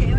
kiểu